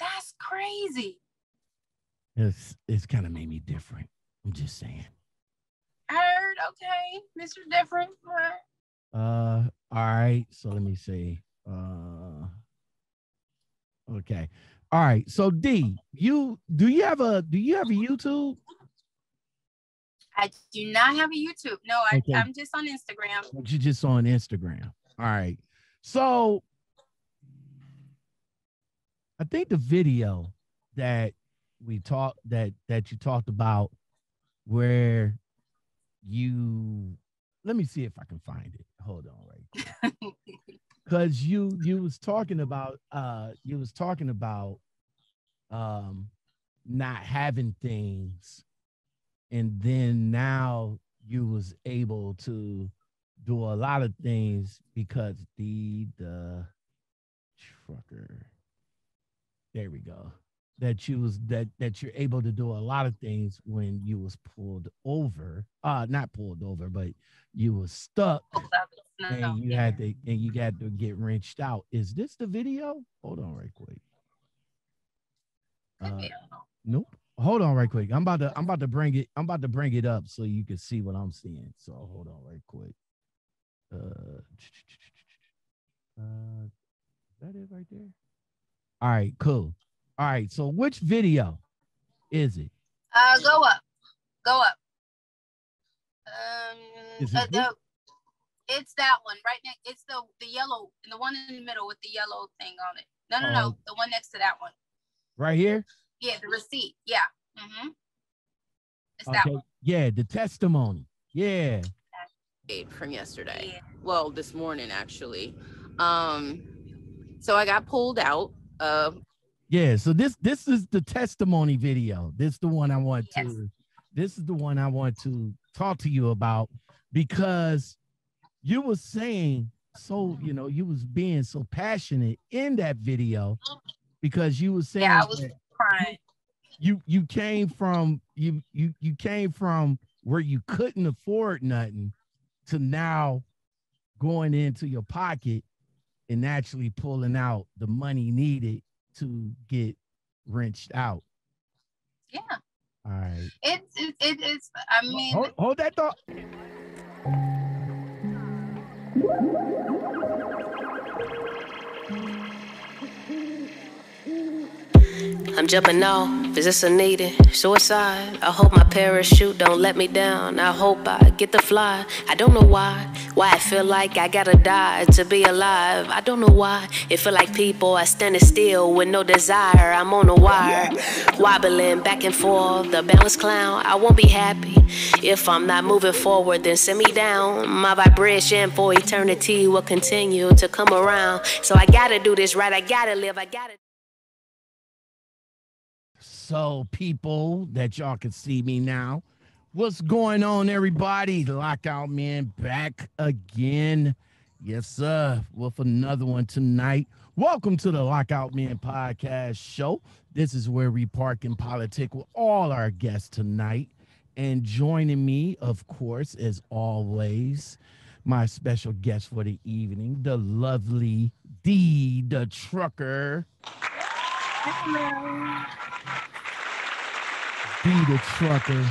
That's crazy. It's it's kind of made me different. I'm just saying. I heard. Okay, Mr. Different. All right. Uh, all right. So let me see. Uh, okay. All right. So D, you do you have a do you have a YouTube? I do not have a YouTube. No, I, Okay. I'm just on Instagram. But you just on Instagram. All right. So I think the video that we talked that that you talked about where you let me see if I can find it. Hold on right because you you was talking about uh you was talking about um not having things and then now you was able to do a lot of things because the the trucker there we go that you was that that you're able to do a lot of things when you was pulled over uh not pulled over but you was stuck No, and you yeah. had to and you got to get wrenched out. Is this the video? Hold on right quick. Uh, be, I don't know. nope. Hold on right quick. I'm about to I'm about to bring it I'm about to bring it up so you can see what I'm seeing. So hold on right quick. Uh, uh is that it right there? All right, cool. All right, so which video is it? Uh, go up. Go up. Um, Is it uh, the, it's that one right next. It's the the yellow, the one in the middle with the yellow thing on it. No, no, Oh. no, the one next to that one. Right here? Yeah, the receipt. Yeah. Mm-hmm. It's that one. Yeah, the testimony. Yeah. from yesterday. Yeah. Well, this morning actually. Um, so I got pulled out. Uh, Yeah, so this this is the testimony video. This is the one I want Yes. to this is the one I want to talk to you about because you were saying so, you know, you was being so passionate in that video because you was saying Yeah, I was crying. you you came from you you you came from where you couldn't afford nothing to now going into your pocket and actually pulling out the money needed to get wrenched out. Yeah. All right. It's it, it is. I mean, Hold, hold that thought. I'm jumping off, is this a needed suicide? I hope my parachute don't let me down. I hope I get the fly. I don't know why, why I feel like I gotta die to be alive. I don't know why it feel like people are standing still with no desire. I'm on a wire, wobbling back and forth. The balance clown, I won't be happy if I'm not moving forward. Then send me down. My vibration for eternity will continue to come around. So I gotta do this right. I gotta live. I gotta. So, people that y'all can see me now, what's going on, everybody? Lockoutmen back again. Yes, sir, with another one tonight. Welcome to the Lockoutmen podcast show. This is where we park in politic with all our guests tonight. And joining me, of course, as always, my special guest for the evening, the lovely D, the trucker. Be the trucker.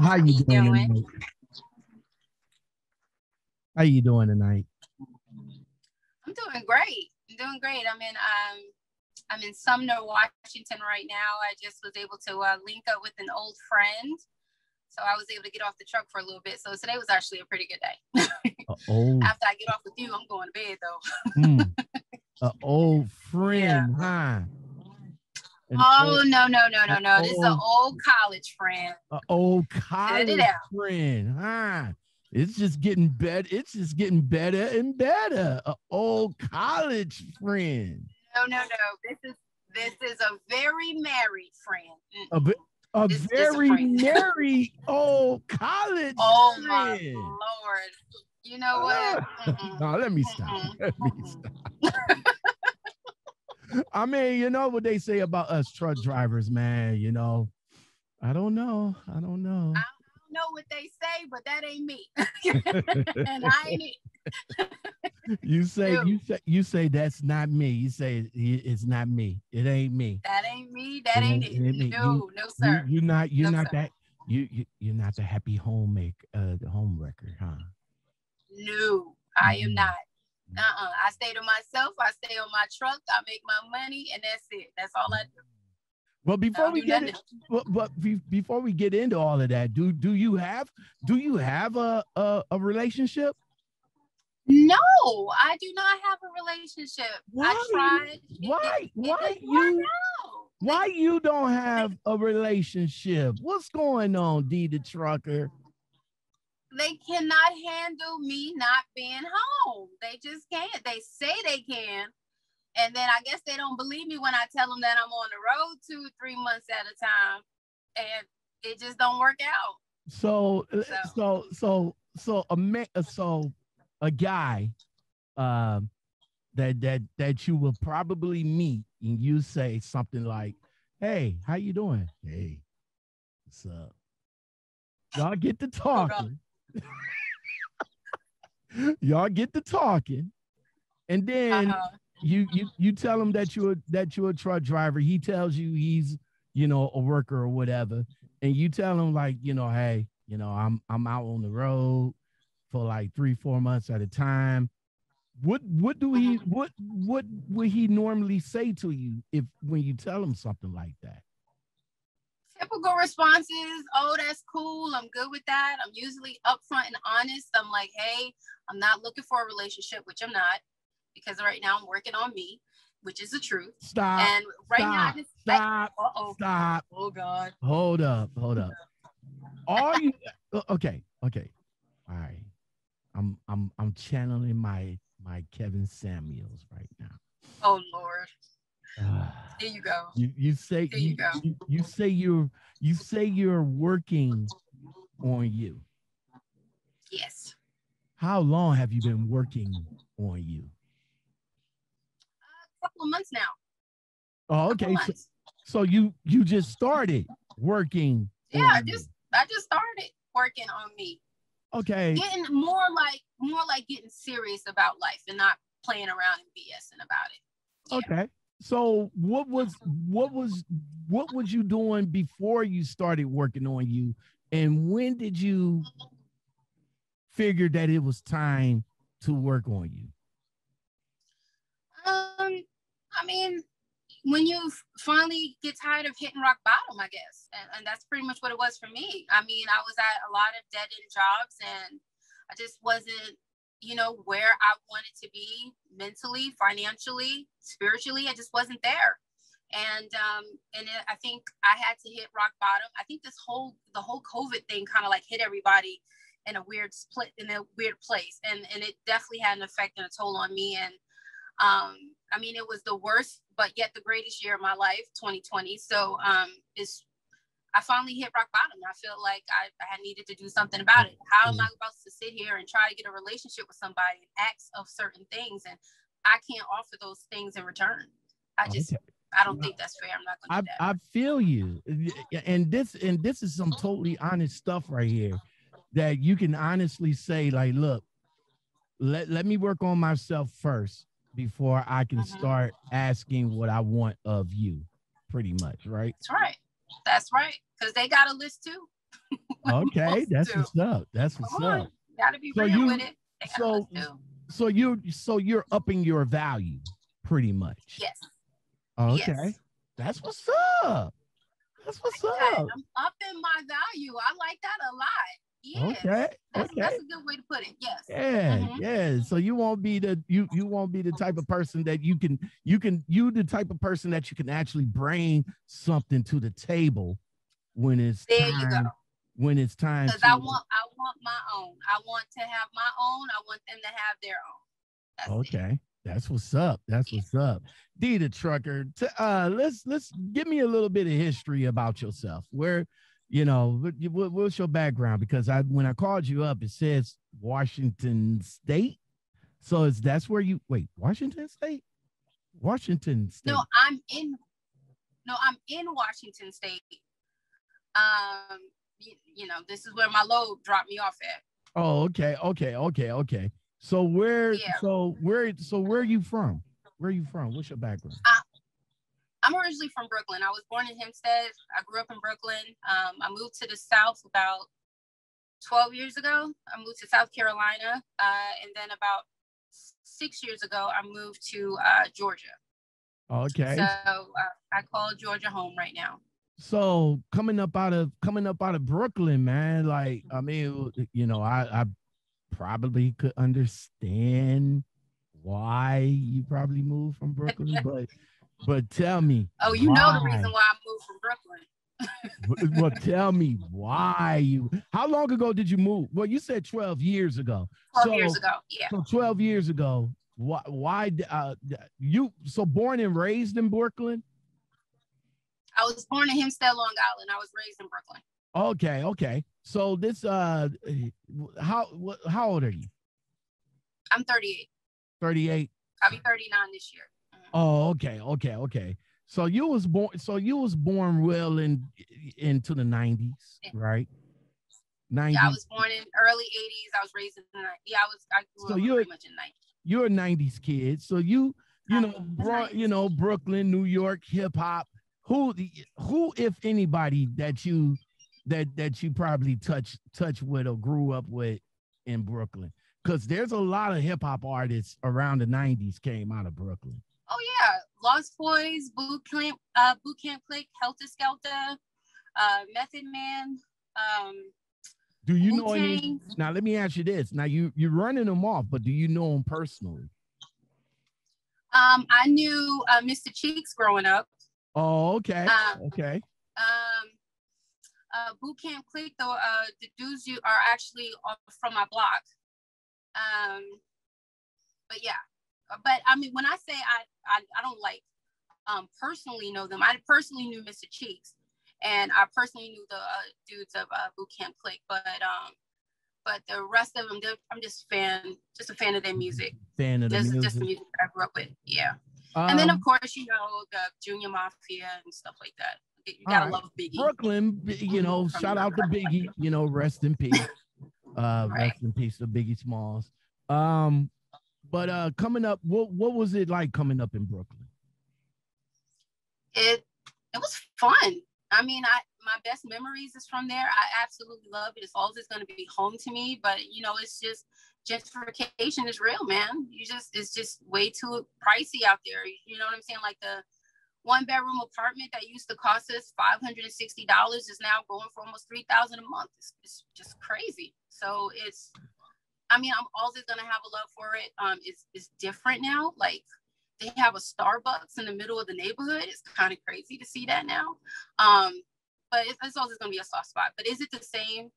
How you you doing doing? How you doing tonight? I'm doing great. I'm doing great. I'm in um I'm in Sumner, Washington right now. I just was able to uh, link up with an old friend. So I was able to get off the truck for a little bit. So today was actually a pretty good day. After I get off with you, I'm going to bed though. hmm, a old friend, huh? An Oh old, no, no, no, no, no. This is an old- college friend. An old college friend, huh? It's just getting better. It's just getting better and better. An old college friend. No, no, no. This is this is a very married friend. A, a This- this a very friend. merry old college friend. Oh my lord. You know what? Mm-mm. no, let me stop. Let me stop. I mean, you know what they say about us truck drivers, man. You know, I don't know. I don't know. I don't know what they say, but that ain't me. and I ain't it. You say No. you say you say that's not me. You say it's not me. It ain't me. That ain't me. That ain't ain't- it. ain't me. No, You- no, You, sir. you're not you're No, not sir. that you, you you're not the happy homemaker uh the home wrecker, huh? No, I am Mm. not. Uh-uh. I stay to myself. I stay on my truck. I make my money, and that's it. That's all I do. Well, before we get it, but, but before we get into all of that, do do you have do you have a a, a relationship? No, I do not have a relationship. Why? I tried. It- it- Why it why you why you don't have a relationship? What's going on, D the trucker? They cannot handle me not being home. They just can't. They say they can. And then I guess they don't believe me when I tell them that I'm on the road two, three months at a time. And it just don't work out. So So- so so so a ma- uh, so a guy um that that that you will probably meet and you say something like, "Hey, how you doing? Hey, what's up?" Y'all get to talking. Y'all get to talking, and then Uh-huh. you you you tell him that you're that you're a truck driver. He tells you he's you know a worker or whatever, and you tell him like you know, hey, you know, I'm I'm out on the road for like three four months at a time. What what do he what what would he normally say to you if when you tell him something like that? Typical responses oh that's cool i'm good with that i'm usually upfront and honest i'm like hey i'm not looking for a relationship which i'm not because right now i'm working on me which is the truth Stop! and right now I stop! just Stop! uh-oh Stop! oh god Hold up! Hold up! Are you okay? Okay, all right. I'm I'm I'm channeling my my Kevin Samuels right now. oh lord. There you go You you say There you you, go. you, you say you're you say you're working on you. yes How long have you been working on you? a couple of months now Oh, okay. So, so you you just started working. yeah i just i just started working on me okay. getting more like more like getting serious about life and not playing around and bsing about it Yeah. Okay. So what was what was what was you doing before you started working on you? And when did you figure that it was time to work on you? Um, I mean, when you finally get tired of hitting rock bottom, I guess, and, and that's pretty much what it was for me. I mean, I was at a lot of dead end jobs, and I just wasn't, you know, where I wanted to be mentally, financially, spiritually. I just wasn't there, and um, and it, I think I had to hit rock bottom. I think this whole the whole COVID thing kind of like hit everybody in a weird split in a weird place, and and it definitely had an effect and a toll on me and um i mean it was the worst but yet the greatest year of my life 2020 so um it's i finally hit rock bottom i feel like i, I needed to do something about it how am i supposed to sit here and try to get a relationship with somebody and ask of certain things and i can't offer those things in return i just Okay. i don't think that's fair i'm not gonna do that I feel you. And this and this is some totally honest stuff right here that you can honestly say, like, look, let, let me work on myself first before I can Mhm. start asking what I want of you, pretty much, right? that's right that's right because they got a list too Okay, that's to. what's up. That's what's Come on. up. gotta be So real you- with it got so- So you're so you're upping your value pretty much. yes Okay. yes. That's what's up. That's what's up. I'm upping my value. I like that a lot. Yeah. Okay. That's, Okay. that's a good way to put it. Yes. Yeah, Mhm. yeah. So you won't be the you you won't be the type of person that you can you can you the type of person that you can actually bring something to the table when it's There you time go. when it's time Because I want I want my own. I want to have my own. I want them to have their own. That's it. Okay. That's what's up. That's Yeah. what's up. D the trucker. T- uh let's let's give me a little bit of history about yourself. Where you know, what, what- what's your background? Because I when I called you up, it says Washington State. So is that's where you wait, Washington State? Washington State. No, I'm in. No, I'm in Washington State. Um, you, you know, this is where my load dropped me off at. Oh, okay, okay, okay, okay. So where? Yeah. So where? So where are you from? Where are you from? What's your background? I'm originally from Brooklyn. I was born in Hempstead. I grew up in Brooklyn. Um, I moved to the South about 12 years ago. I moved to South Carolina. Uh, and then about six years ago, I moved to uh, Georgia. Okay. So uh, I call Georgia home right now. So coming up out of coming up out of Brooklyn, man, like I mean, you know, I I probably could understand why you probably moved from Brooklyn, but but tell me. Oh, you know the reason why I moved from Brooklyn. Well, tell me why you. How long ago did you move? Well, you said twelve years ago. 12 So- years ago. Yeah. So twelve years ago. Why? Why? Uh, you so born and raised in Brooklyn? I was born in Hempstead, Long Island. I was raised in Brooklyn. Okay, okay. So this uh, how how old are you? I'm 38. Thirty eight. I'll be 39 this year. Oh, okay, okay, okay. So you was born. So you was born well in into the nineties, right? Nineties. Yeah, I was born in early 80s. I was raised in the 90s. Yeah, I was. I grew So up you're- pretty much in 90s. You're a nineties kid. So you you know brought you know Brooklyn, New York, hip hop. Who the who if anybody that you that that you probably touch touch with or grew up with in Brooklyn? Because there's a lot of hip hop artists around the nineties came out of Brooklyn. Oh yeah, Lost Boyz, Boot Camp, uh, Boot Camp Clik, Heltah Skeltah, uh, Method Man. Um, Do you know any? Now let me ask you this. Now you you're running them off, but do you know them personally? um, I knew uh, Mr. Cheeks growing up. Oh, okay, Um, okay. Um, uh, Boot Camp Clik, though, uh, the dudes you are actually from my block. Um, but yeah, but I mean, when I say I, I, I don't like um personally know them. I personally knew Mr. Cheeks, and I personally knew the uh, dudes of uh, Boot Camp Clik, but um, but the rest of them, I'm just fan, just a fan of their music. Fan of the Just, music. just the music that I grew up with. Yeah. And then Um, of course, you know, the Junior Mafia and stuff like that. You gotta Alright. love Biggie. Brooklyn, you know, From shout out to Biggie, you know, rest in peace. Uh Right. rest in peace to Biggie Smalls. Um, but uh coming up, what what was it like coming up in Brooklyn? It it was fun. I mean, I my best memories is from there. I absolutely love it. It's always going to be home to me. But you know, it's just gentrification is real, man. You just it's just way too pricey out there. You know what I'm saying? Like the one bedroom apartment that used to cost us five hundred and sixty dollars is now going for almost three thousand a month. It's, it's just crazy. So it's, I mean, I'm always gonna have a love for it. Um, it's it's different now. Like they have a Starbucks in the middle of the neighborhood. It's kind of crazy to see that now. Um, but it's, it's always gonna be a soft spot. But is it the same?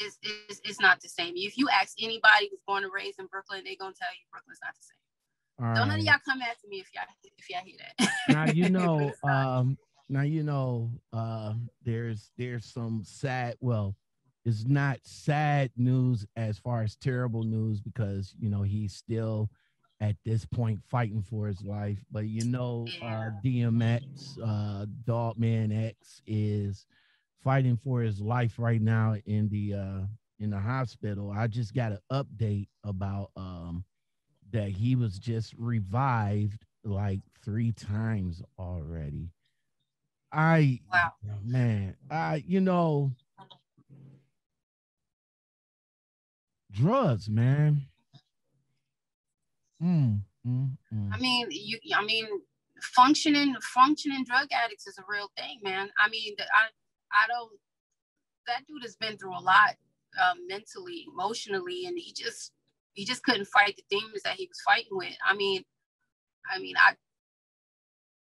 It's, it's, it's not the same. If you ask anybody who's born and raised in Brooklyn, they're gonna tell you Brooklyn's not the same. All Don't none of y'all come after me if y'all if y'all hear that. now you know But it's not. um now you know uh there's there's some sad well it's not sad news as far as terrible news because you know he's still at this point fighting for his life but you know uh dmx uh Dark Man X is fighting for his life right now in the uh in the hospital i just got an update about um that he was just revived like three times already. I Wow. man, I you know drugs, man. Mm, mm, mm. I mean, you. I mean, functioning functioning drug addicts is a real thing, man. I mean, I I don't. That dude has been through a lot, um, mentally, emotionally, and he just he just couldn't fight the demons that he was fighting with. I mean, I mean, I.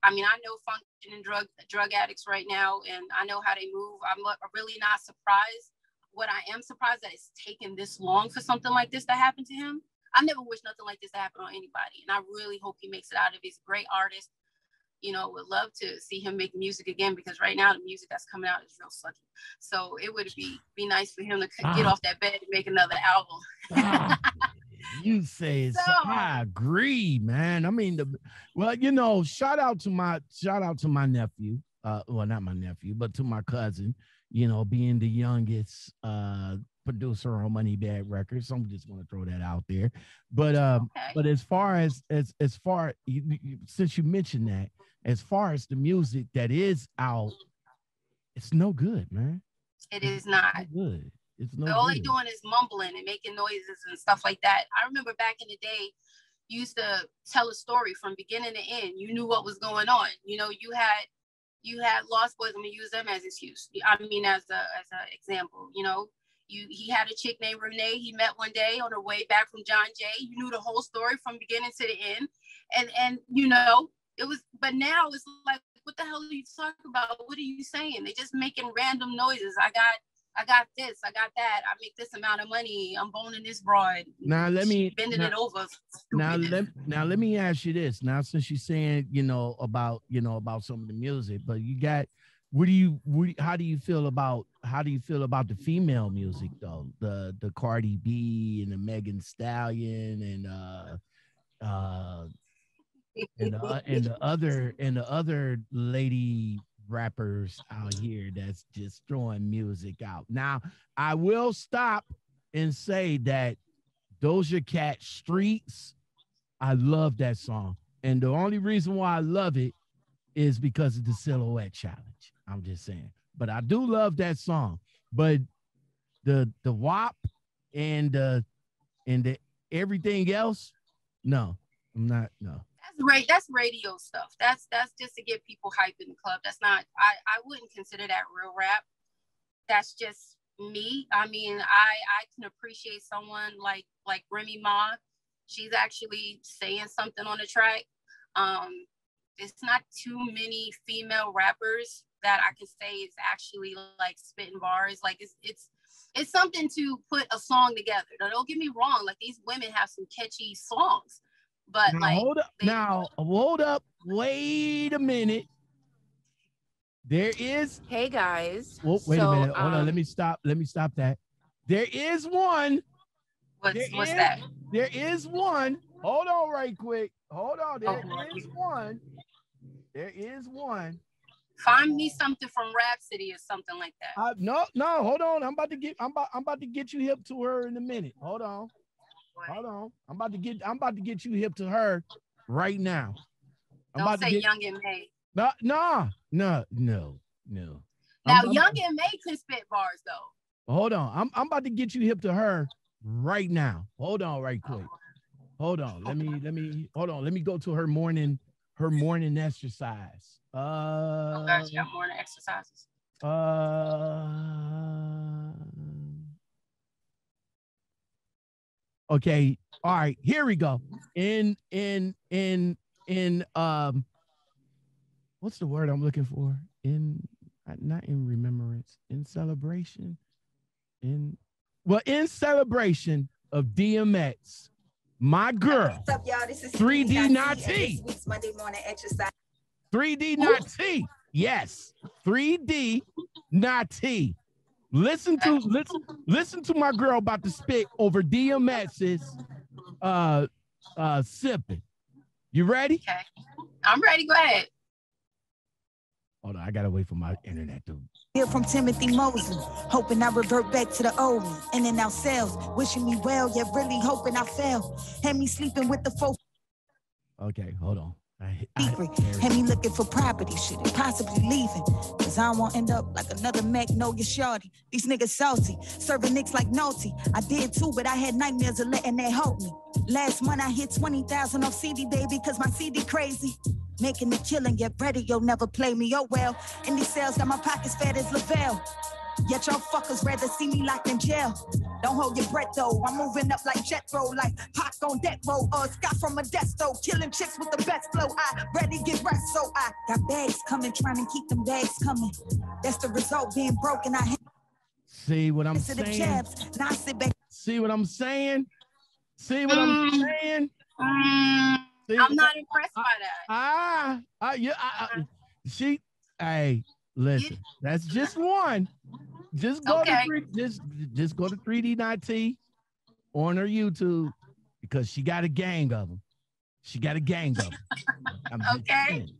I mean, I know functioning drug drug addicts right now, and I know how they move. I'm really not surprised. What I am surprised that it's taken this long for something like this to happen to him. I never wish nothing like this to happen on anybody. And I really hope he makes it out of. He's a great artist. You know, would love to see him make music again because right now the music that's coming out is real sucky. So it would be be nice for him to get Ah. off that bed and make another album. Ah, you say it's So- I agree, man. I mean the well, you know, shout out to my shout out to my nephew. Uh well, not my nephew, but to my cousin, you know, being the youngest uh producer on Money Bag Records. So I'm just going to throw that out there. But um, Okay. but as far as as as far you, you, since you mentioned that, as far as the music that is out, it's no good, man. It is not. No good. It's no all they good. doing is mumbling and making noises and stuff like that. I remember back in the day, you used to tell a story from beginning to end. You knew what was going on. You know, you had you had Lost Boyz. I'm gonna use them as excuse. I mean, as a as an example. You know, you he had a chick named Renee. He met one day on her way back from John Jay. You knew the whole story from beginning to the end, and and you know it was. But now it's like, what the hell are you talking about? What are you saying? They're just making random noises. I got I got this, I got that, I make this amount of money, I'm boning this broad. Now let me bending now- it over. now let now let me ask you this. Now since you're saying you know about you know about some of the music, but you got what do you what, how do you feel about how do you feel about the female music though? The the Cardi B and the Megan Stallion and uh uh and the, and the other and the other lady rappers out here that's just throwing music out. Now, I will stop and say that Doja Cat Streets, I love that song. And the only reason why I love it is because of the silhouette challenge. I'm just saying. But I do love that song. But the the WAP and the and the everything else, no, I'm not no. That's right. That's radio stuff. That's that's just to get people hype in the club. That's not. I I wouldn't consider that real rap. That's just me. I mean, I I can appreciate someone like like Remy Ma. She's actually saying something on the track. Um, it's not too many female rappers that I can say is actually like spitting bars. Like it's it's it's something to put a song together. Now, don't get me wrong. Like these women have some catchy songs, but Now like hold up. they- Now hold up. Wait a minute. There is. Hey guys. Well, wait So, a minute. Hold on. um, Let me stop. Let me stop that. There is one. what's there what's is- that? There is one. Hold on, right quick. Hold on. There Oh. is one. There is one. Find me something from Rhapsody or something like that. Uh, no, no. Hold on. I'm about to get. I'm about. I'm about to get you hip to her in a minute. Hold on. Hold on. I'm about to get. I'm about to get you hip to her right now. I'm Don't about to say get. Young M.A. No, no, no, no, no. Now I'm- I'm- Young and May can spit bars though. Hold on. I'm I'm about to get you hip to her right now. Hold on, right quick. Hold on. Let me let me hold on. Let me go to her morning her morning exercise. Oh Uh gosh, you got morning exercises. uh Okay. All right, here we go. In in in in um what's the word I'm looking for? In not in remembrance, in celebration, in well, in celebration of DMX, my girl, What's up, y'all? This is 3D Steve Naughty. and This week's Monday morning exercise. 3D not T. Yes, 3D not T. Listen to listen listen to my girl about to spit over DMX's uh uh sipping. You ready? Okay. I'm ready. Go ahead. Hold on, I gotta wait for my internet to Here from Timothy Mosley, hoping I revert back to the old me. In and out sales, wishing me well, yet really hoping I fail. Had me sleeping with the folks. okay, hold on. I, secret. Had me looking for property shit and possibly leaving. Cause I don't want to end up like another Magnolia Shorty. These niggas salty, serving nicks like naughty. I did too, but I had nightmares of letting that help me. Last month I hit 20,000 off CD, baby, cause my CD crazy. Making a killing, yet radio never play me. Oh well, in these sales got my pockets fat as Lavelle. Yet y'all fuckers rather see me locked in jail. Don't hold your breath though. I'm moving up like Jethro, like Pac on death row. Uh, Scott from a death though, killing chicks with the best flow. I ready get rest, so I got bags coming, trying to keep them bags coming. That's the result, being broken. I See what I'm hit the saying? jabs. Now I sit back. See what I'm saying? See what I'm Mm. saying? Mm, See, I'm not impressed by that. Ah, ah, yeah. I, I, she, hey, listen, that's just one. Just go Okay. to three, just just go to 3D Not T on her YouTube because she got a gang of them. She got a gang of them. I'm just Okay. saying.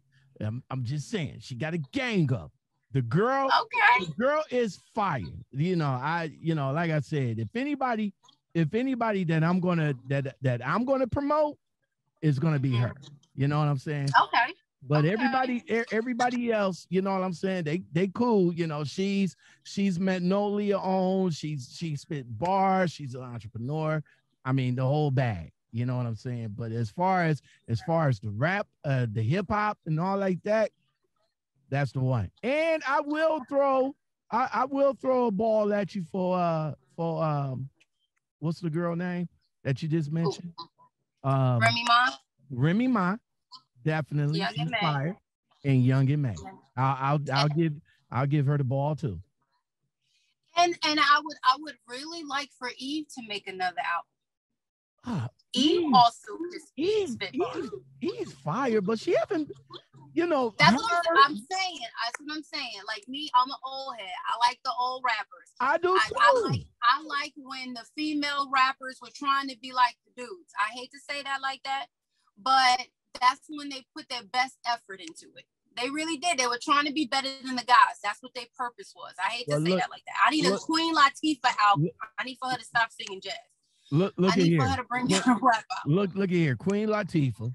I'm, I'm just saying she got a gang of The girl, Okay. the girl is fire. You know, I, you know, like I said, if anybody, if anybody that I'm gonna that that I'm gonna promote is gonna be mm-hmm. her. You know what I'm saying? Okay. But Okay. everybody, everybody else, you know what I'm saying? They they cool. You know, she's she's Magnolia owned. She's she spit bars. She's an entrepreneur. I mean, the whole bag. You know what I'm saying? But as far as as far as the rap, uh, the hip hop, and all like that, that's the one. And I will throw, I, I will throw a ball at you for uh for um, what's the girl name that you just mentioned? Um, Remy Ma. Remy Ma, definitely Young and fire, and Young M.A. Yeah. I'll, I'll I'll give I'll give her the ball too. And and I would I would really like for Eve to make another album. Ah, Eve Eve, also just Eve, Eve. Eve's fire, but she haven't, you know. That's her- what I'm, saying. That's what I'm saying. Like me, I'm an old head. I like the old rappers. I do I. I like I like when the female rappers were trying to be like the dudes. I hate to say that like that, but that's when they put their best effort into it. They really did. They were trying to be better than the guys. That's what their purpose was. I hate to Well, say look- that like that. I need a Queen Latifah album. look- I need for her to stop singing jazz. look look I need for here. her to bring Look- rap album. Look look at here. Queen Latifah. All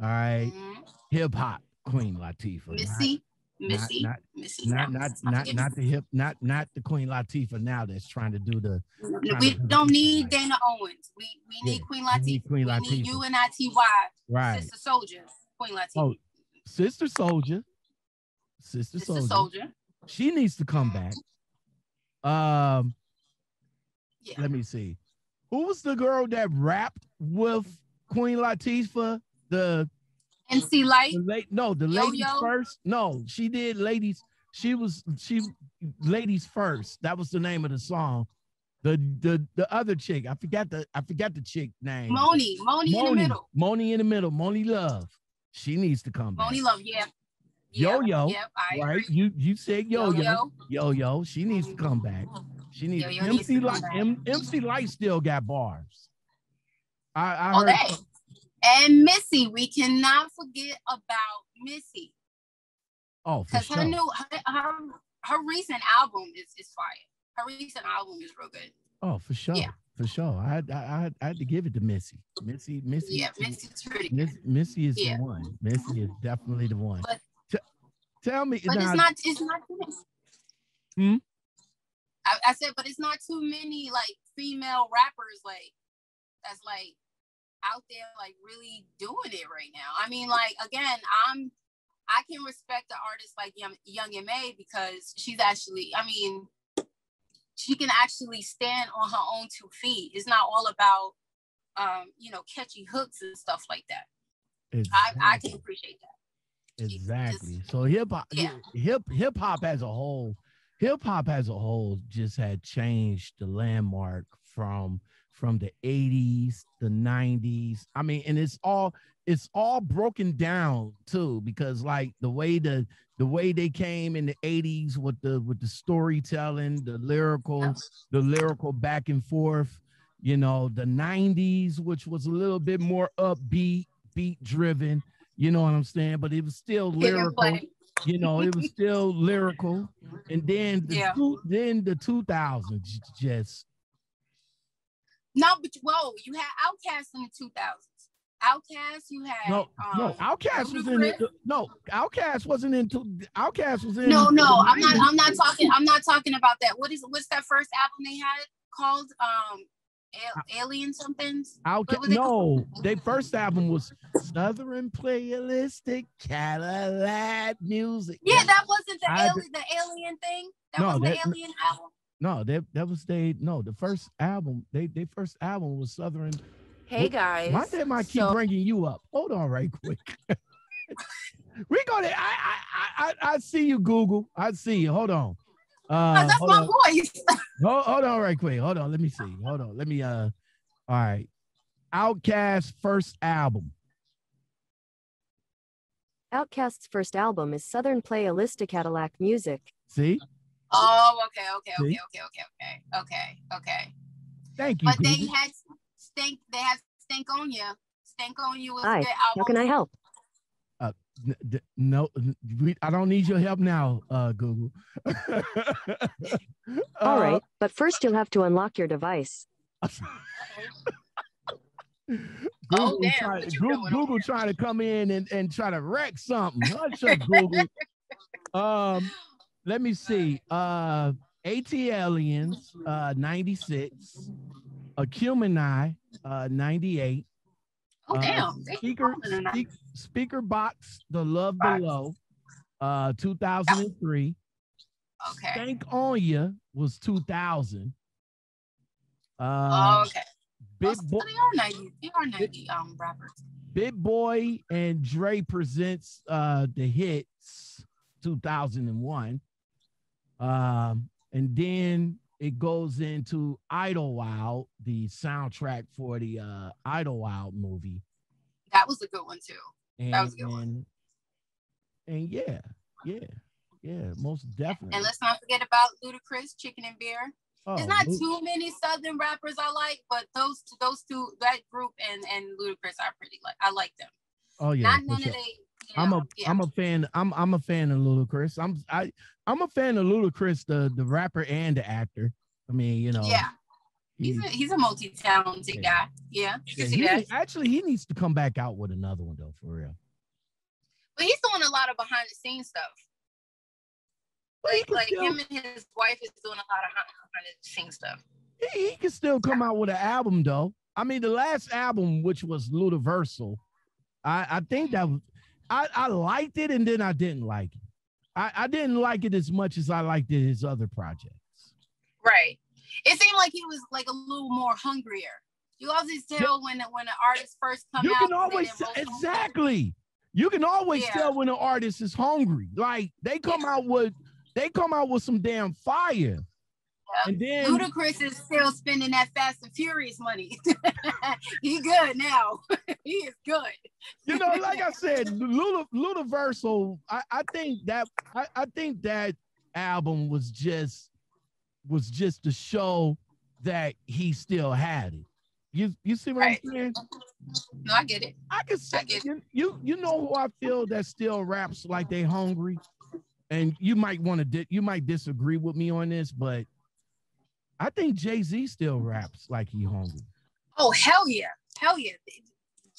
right, Mhm. hip hop Queen Latifah. Missy, Missy, not- Missy. Not not not not the hip not not the Queen Latifah now that's trying to do the we do don't the- need Dana Owens. We we need Yeah, Queen we Latifah. need Queen we need Latifah. UNITY, right Sister Soldier, Queen Latifah, Oh, Sister Soldier. Sister Sister Soldier. Soldier. She needs to come back. Um, Yeah. let me see. Who was the girl that rapped with Queen Latifah? The, MC Lyte. the late no, the ladies Yo-Yo? first. No, she did ladies. She was she ladies first. That was the name of the song. The the the other chick, I forgot the I forgot the chick name. Monie, Monie, in the middle. Monie in the middle. Monie Love. She needs to come back. Monie Love, yeah. Yo Yo, Yep, right? You you said yo yo yo yo. She needs to come back. She needs Yo-Yo needs MC to Lyte. M, MC Lyte still got bars. I I All heard. day. And Missy, we cannot forget about Missy. Oh, for Because sure. her new her, her her recent album is, is fire. Her recent album is real good. oh, for sure. Yeah. For sure. I, I I I had to give it to Missy. Missy Missy. Yeah, Missy's pretty. Miss, Missy is Yeah. the one. Missy is definitely the one. But- T- tell me But now, it's not it's not. Hmm? I, I said, but it's not too many like female rappers like that's like out there like really doing it right now. I mean, like again, I'm I can respect the artist like Young, Young M.A because she's actually, I mean, she can actually stand on her own two feet. It's not all about um, you know, catchy hooks and stuff like that. I, I can appreciate that. Exactly. So hip hop, Yeah. hip hip hop as a whole, hip hop as a whole just had changed the landmark from from the 80s, the 90s. I mean, and it's all it's all broken down too because like the way the the way they came in the 80s with the with the storytelling, the lyrical, the lyrical back and forth, you know, the 90s which was a little bit more upbeat, beat driven, you know what I'm saying, but it was still lyrical you know, it was still lyrical. And then the Yeah. two, then the 2000s just No, but whoa, you had Outkast in the two thousands. Outkast, you had no no um, Outkast was in it. No, Outkast wasn't into Outkast was in No, no, I'm not. I'm not talking. I'm not talking about that. What is? What's that first album they had called? Um, A- Alien somethings. Outkast, what were they no, their first album was Southern Playalistic Cadillac Music. Yeah, that wasn't the I alien. The alien thing. That No, wasn't that- the alien album. No, that that was they no, the first album, they their first album was Southern. Hey guys. Why did I keep so- bringing you up? Hold on, right quick. we gonna. I, I I I I see you, Google. I see you. Hold on. Uh, that's hold my on. voice. Hold, hold on, right quick. Hold on. Let me see. Hold on. Let me. Uh. All right. Outkast first album. Outkast's first album is Southern Playalistic Cadillac Music. See. Oh, okay, okay, okay, okay, okay, okay, okay, okay. Thank you. But they had stink. They had Stankonia. Stankonia was Hi, a good album. How can I help? N- d- No, we, I don't need your help now, uh, Google. All Uh, right, but first you'll have to unlock your device. Google, damn, try- what you Goo- doing over Google trying to come in and, and try to wreck something. Hush up, Google. um, let me see. Uh, ATLiens, uh, 96. Aquemini, uh, 98. Oh Uh, damn. Speaker, speak, speaker box, The Love Box. Below, uh, 2003. Okay. Stankonia was 2000. Uh, Oh, okay. Big Oh, Boy, they are 90. They are 90 um rappers. Big Boi and Dre presents uh the hits 2001. Um, and then it goes into Idlewild, the soundtrack for the uh Idlewild movie. That was a good one too. And, That was a good one. and, and yeah, yeah, yeah, most definitely. And let's not forget about Ludacris, Chicken and Beer. Oh, There's not too many Southern rappers I like, but those two, those two, that group and and Ludacris, I pretty like. I like them. oh yeah, not none sure. of they. You I'm know, a yeah. am a fan. I'm I'm a fan of Ludacris. I'm I I'm a fan of Ludacris, the the rapper and the actor. I mean, you know, yeah. he- He's a, he's a multi-talented Yeah. guy. Yeah, yeah, he need- actually he needs to come back out with another one though, for real. But he's doing a lot of behind the scenes stuff. Like, like still, him and his wife is doing a lot of behind the scenes stuff. he, he can still come out with an album though. I mean, the last album, which was Ludaversal, I I think that mm-hmm. was, I I liked it and then I didn't like it. I I didn't like it as much as I liked his other projects. Right. It seemed like he was like a little more hungrier. You always tell when when an artist first come you out. can they always hungry. exactly. You can always Yeah. tell when an artist is hungry. Like they come out with they come out with some damn fire. And then Ludacris is still spending that Fast and Furious money. he good now. he is good. you know, like I said, Luda, Ludaversal, I, I think that I, I think that album was just was just to show that he still had it. You you see what Right. I'm saying? No, I get it. I can say I get you, you you know who I feel that still raps like they hungry, and you might want to di- you might disagree with me on this, but I think Jay Z still raps like he hungry. Oh hell yeah, hell yeah.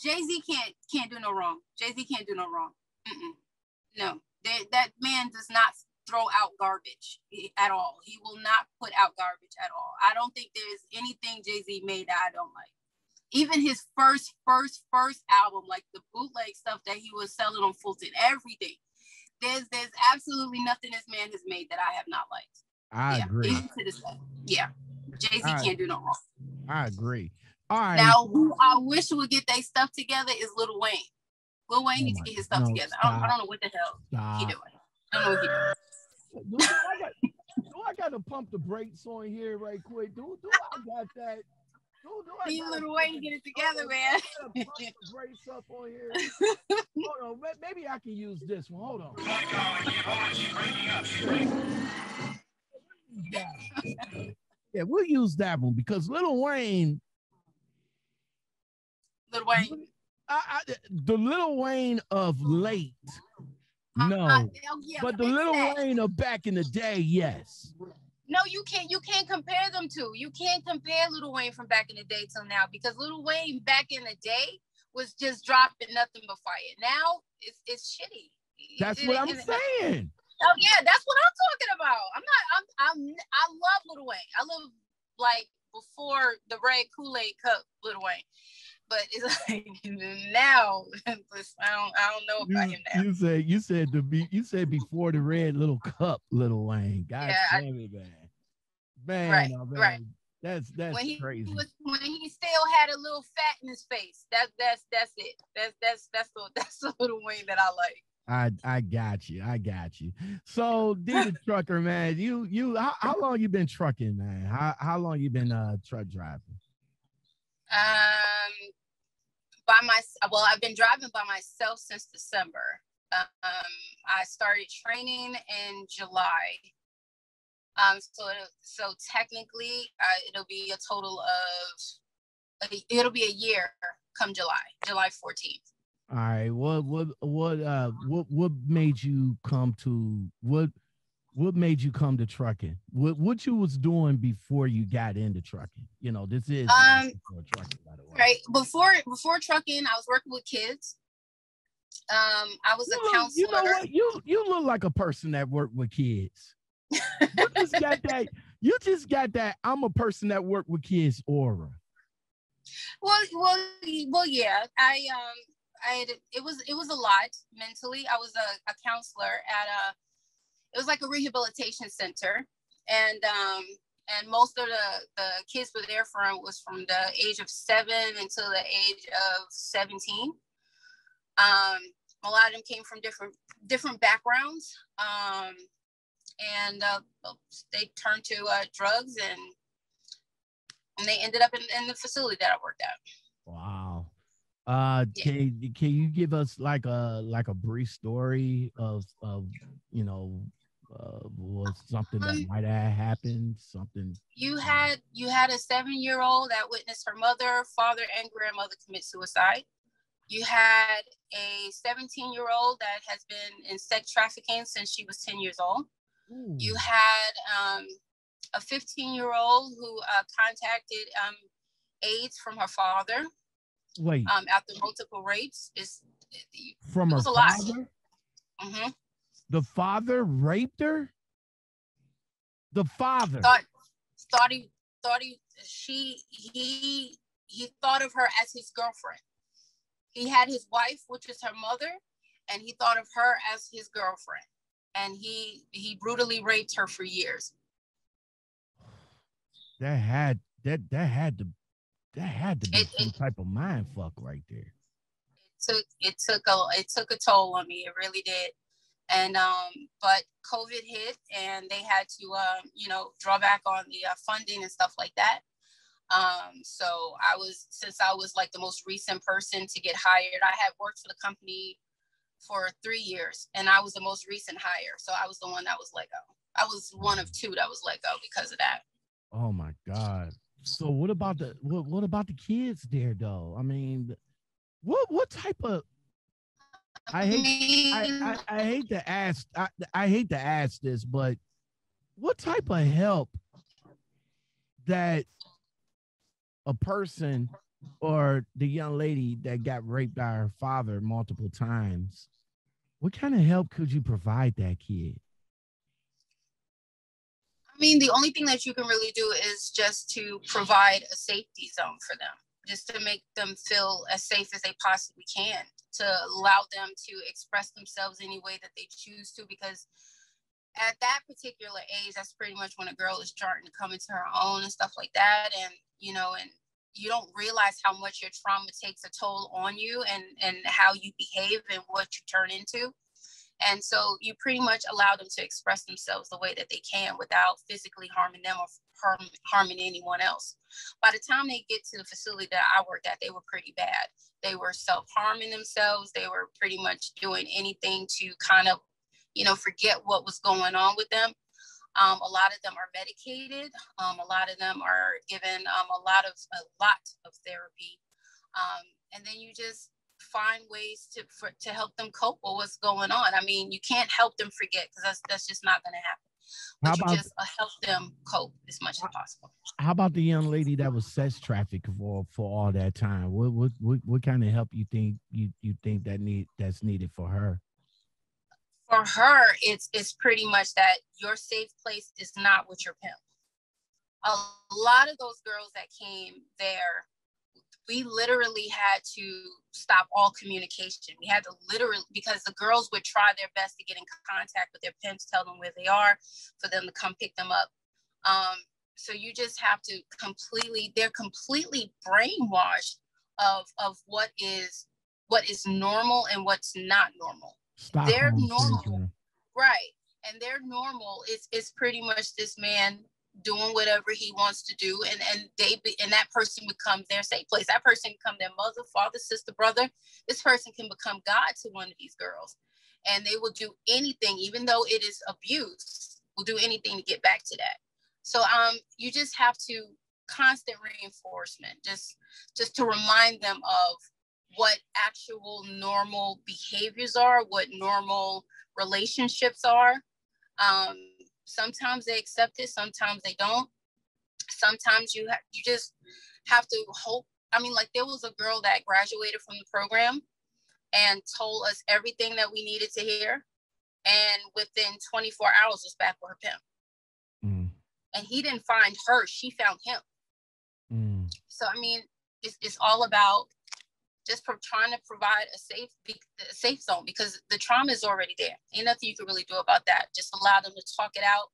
Jay Z can't can't do no wrong. Jay Z can't do no wrong. Mm-mm. No, that that man does not throw out garbage at all. He will not put out garbage at all. I don't think there's anything Jay Z made that I don't like. Even his first, first, first album, like the bootleg stuff that he was selling on Fulton, everything. There's there's absolutely nothing this man has made that I have not liked. I yeah, agree. even to. Yeah, Jay Z can't do no wrong. I agree. All right. Now, who I wish would get their stuff together is Lil Wayne. Lil Wayne Oh needs to get his stuff no, together. I don't, I don't know what the hell he doing. I don't know what he doing. Do, do I got, do I got to pump the brakes on here right quick? Do, do I got that? Do, do I Leave gotta Lil pump Wayne get it together, man. Pump the brakes up on here. Hold on, maybe I can use this one. Hold on. Yeah, we'll use that one because Little Wayne, Lil Wayne. I, I, the Little Wayne of late, Uh, no, uh, yeah, but the Little that. Wayne of back in the day, yes. No, you can't. You can't compare them to. You can't compare Lil Wayne from back in the day till now because Lil Wayne back in the day was just dropping nothing but fire. Now it's it's shitty. That's It- what it- I'm it- saying. Oh yeah, that's what I'm talking about. I'm not. I'm. I'm. I love Little Wayne. I love like before the red Kool Aid cup Little Wayne, but it's like now. it's- I don't. I don't know about You, him now. you said you said the be you said before the red little cup, Little Wayne. God Yeah, damn it, man. Man, Right, oh, man. right. That's that's when he crazy. was when he still had a little fat in his face. That's that's that's it. That's that's that's the that's the Lil Wayne that I like. I I got you. I got you. So, D the trucker, man, you you how, how long you been trucking, man? How how long you been uh truck driving? Um, by my well, I've been driving by myself since December. Um, I started training in July. Um, so so technically, uh, it'll be a total of it'll be a year come July, July fourteenth. All right. What what what uh what what made you come to what what made you come to trucking? What what you was doing before you got into trucking? You know, this is Um, before trucking, by the way. Right before before trucking, I was working with kids. Um, I was You a look, counselor. you know what? You you look like a person that worked with kids. you just got that. You just got that. I'm a person that worked with kids aura. Well, well, well, yeah. I um, I had it was it was a lot mentally. I was a, a counselor at a, it was like a rehabilitation center, and um, and most of the the kids were there from was from the age of seven until the age of seventeen. Um, a lot of them came from different different backgrounds. Um, and uh, they turned to uh, drugs and and they ended up in, in the facility that I worked at. Uh, Yeah. can can you give us like a like a brief story of of you know uh, was something that Um, might have happened? Something. You had you had a seven year old that witnessed her mother, father, and grandmother commit suicide. You had a 17 year old that has been in sex trafficking since she was 10 years old. You had um, a 15 year old who uh, contacted um, AIDS from her father Wait, um, after multiple rapes. Is from it her was a lot. father? hmm The father raped her. The father. thought thought he thought he she he he thought of her as his girlfriend. He had his wife, which is her mother, and he thought of her as his girlfriend. And he he brutally raped her for years. that had that that had to that had to be It- some it- type of mind fuck right there. It took it took a it took a toll on me. It really did. And um, but COVID hit, and they had to um, you know draw back on the uh, funding and stuff like that. Um, so I was since I was like the most recent person to get hired. I had worked for the company for three years, and I was the most recent hire. So I was the one that was let go. I was one of two that was let go because of that. Oh my god. So what about the what, what about the kids there though? I mean, what what type of I hate I, I, I hate to ask I, I hate to ask this, but what type of help that a person or the young lady that got raped by her father multiple times, what kind of help could you provide that kid? I mean, the only thing that you can really do is just to provide a safety zone for them, just to make them feel as safe as they possibly can, to allow them to express themselves any way that they choose to. Because at that particular age, that's pretty much when a girl is starting to come into her own and stuff like that. And, you know, and you don't realize how much your trauma takes a toll on you and, and how you behave and what you turn into. And so you pretty much allow them to express themselves the way that they can without physically harming them or harm, harming anyone else. By the time they get to the facility that I worked at, they were pretty bad. They were self harming themselves. They were pretty much doing anything to kind of, you know, forget what was going on with them. Um, a lot of them are medicated. Um, a lot of them are given um, a lot of a lot of therapy, um, and then you just find ways to for, to help them cope with what's going on. I mean, you can't help them forget because that's that's just not going to happen. But How you just uh, help them cope as much as possible. how about the young lady that was sex trafficked for for all that time? What what what, what kind of help you think you you think that need that's needed for her? For her, it's it's pretty much that your safe place is not with your pimp. A lot of those girls that came there, we literally had to stop all communication. We had to literally because the girls would try their best to get in contact with their pimps, tell them where they are, for them to come pick them up. Um, so you just have to completely they're completely brainwashed of of what is what is normal and what's not normal They're normal. right and they're normal is is pretty much this man doing whatever he wants to do and and they be, and that person becomes their safe place. That person can become their mother father sister brother. This person can become god to one of these girls. And they will do anything even though it is abuse will do anything to get back to that. So um you just have to constant reinforcement just just to remind them of what actual normal behaviors are, what normal relationships are. Um, sometimes they accept it, sometimes they don't. Sometimes you ha- you just have to hope. I mean, like there was a girl that graduated from the program and told us everything that we needed to hear, and within 24 hours was back with her pimp. Mm, And he didn't find her; she found him. mm, So I mean, it's, it's all about just trying to provide a safe a safe zone because the trauma is already there. Ain't nothing you can really do about that. Just allow them to talk it out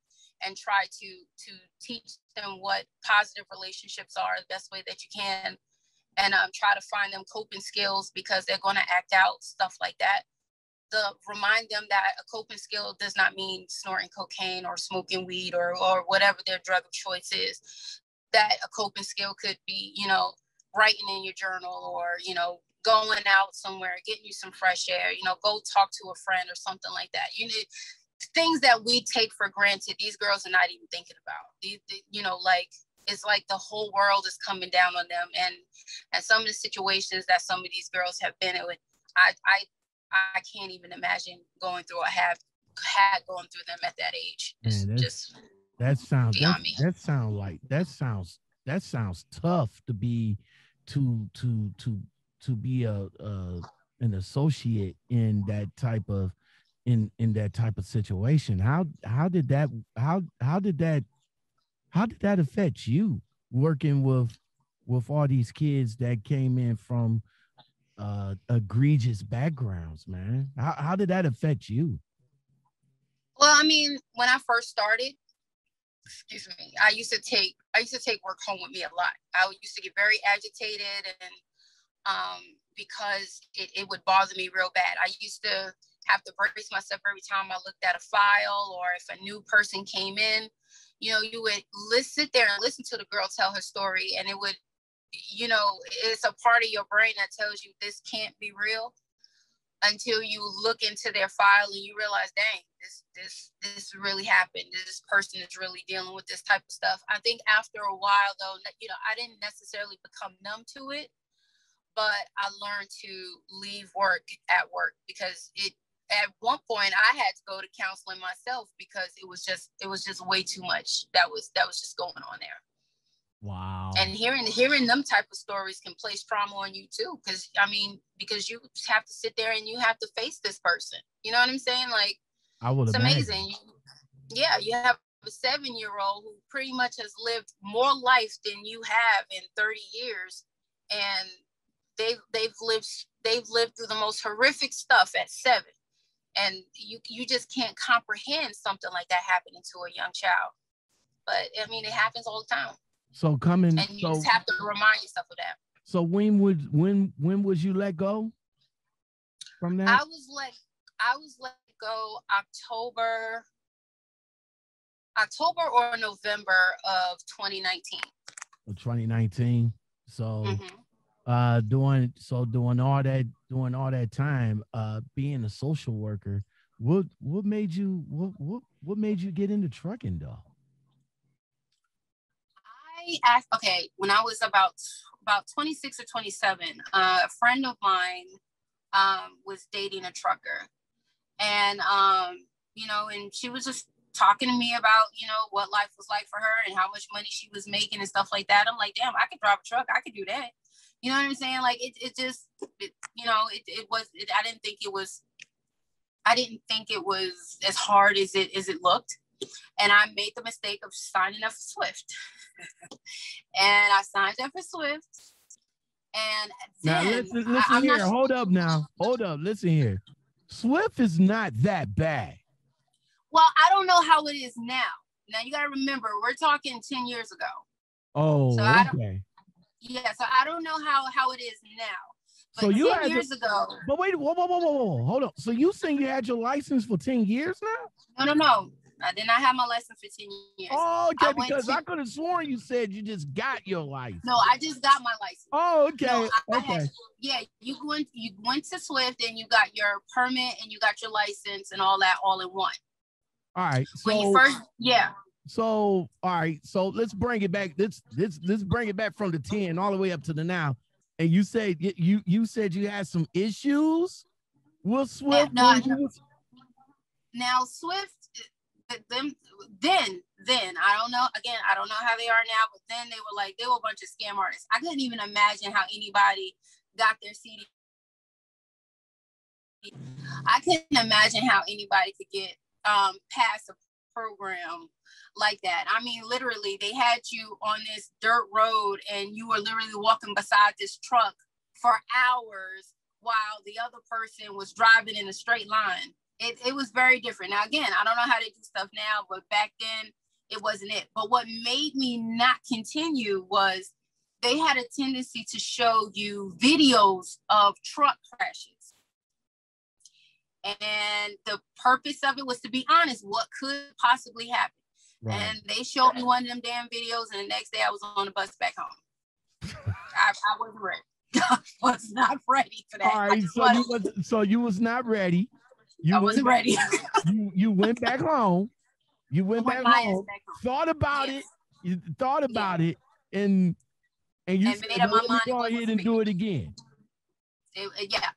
and try to to teach them what positive relationships are the best way that you can, and um, try to find them coping skills because they're going to act out stuff like that. The remind them that a coping skill does not mean snorting cocaine or smoking weed or or whatever their drug of choice is that a coping skill could be, you know, writing in your journal or, you know, going out somewhere, getting you some fresh air, you know, go talk to a friend or something like that. You need things that we take for granted. These girls are not even thinking about. These, you know, like it's like the whole world is coming down on them, and and some of the situations that some of these girls have been in, I I I can't even imagine going through or have had going through them at that age. Man, that's- just that sounds that, that sound like that sounds that sounds tough to be to to to to be a, a an associate in that type of in in that type of situation. How how did that how how did that how did that affect you working with with all these kids that came in from uh egregious backgrounds man? How, how did that affect you? Well, I mean, when I first started, excuse me, I used to take I used to take work home with me a lot. I used to get very agitated and um because it, it would bother me real bad. I used to have to brace myself every time I looked at a file or if a new person came in. You know, you would sit there and listen to the girl tell her story, and it would, you know, it's a part of your brain that tells you this can't be real until you look into their file and you realize, dang, this this this really happened. This person is really dealing with this type of stuff. I think after a while, though, you know, I didn't necessarily become numb to it, but I learned to leave work at work because it. At one point, I had to go to counseling myself because it was just it was just way too much that was that was just going on there wow. And hearing hearing them type of stories can place trauma on you too because i mean because you have to sit there and you have to face this person. You know what i'm saying? Like i would it's imagine. amazing. You- yeah you have a seven year old who pretty much has lived more life than you have in 30 years and they've they've lived they've lived through the most horrific stuff at seven. And you you just can't comprehend something like that happening to a young child. But i mean it happens all the time so coming and you so just have to remind yourself of that So when would when when was you let go from that? I was let I was let go October October or November of 2019. 2019. So Mhm. uh doing so doing all that doing all that time uh being a social worker what what made you what what what made you get into trucking though asked okay, when I was about about 26 or 27, uh, a friend of mine um, was dating a trucker. And um, you know, and she was just talking to me about, you know, what life was like for her and how much money she was making and stuff like that. I'm like, damn, I could drive a truck. I could do that. You know what I'm saying? Like it, it just, it, you know, it, it was, it, I didn't think it was, I didn't think it was as hard as it, as it looked. And I made the mistake of signing up for Swift. and I signed up for Swift. And now listen listen I'm here not- hold up now hold up listen here swift is not that bad Well, I don't know how it is now. Now you got to remember, we're talking 10 years ago. oh So okay Yeah, so I don't know how how it is now. But So you 10 had to- years ago, but wait whoa whoa whoa whoa whoa hold up so you saying you had your license for 10 years now no, no, no. I did not have my license for 10 years. oh okay I because to- i could have sworn you said you just got your license No, I just got my license. oh okay No, I, I okay had, yeah, you went you went to Swift and you got your permit and you got your license and all that all in one. all right When so you first, yeah, So all right, so let's bring it back. Let's let's let's bring it back from the 10 all the way up to the now. and you said you you said you had some issues with Swift. no, no. Now Swift, th- them then then I don't know. Again, I don't know how they are now, but then they were like they were a bunch of scam artists. I couldn't even imagine how anybody got their CD. I couldn't imagine how anybody could get um past a program like that. I mean, literally, they had you on this dirt road and you were literally walking beside this truck for hours while the other person was driving in a straight line. It, it was very different. Now, again, I don't know how they do stuff now, but back then it wasn't it. But what made me not continue was they had a tendency to show you videos of truck crashes. And the purpose of it was to be honest, what could possibly happen? Right. And they showed me one of them damn videos, and the next day I was on the bus back home. I, I wasn't ready. I was not ready for that. All right, so you was so you was not ready. You I went wasn't back- ready. You you went back home. You went Went back home. back home. Thought about Yes. it. You thought about it, and and you And said, made up my "Well, let mind go ahead and me." do it again. It- it- yeah.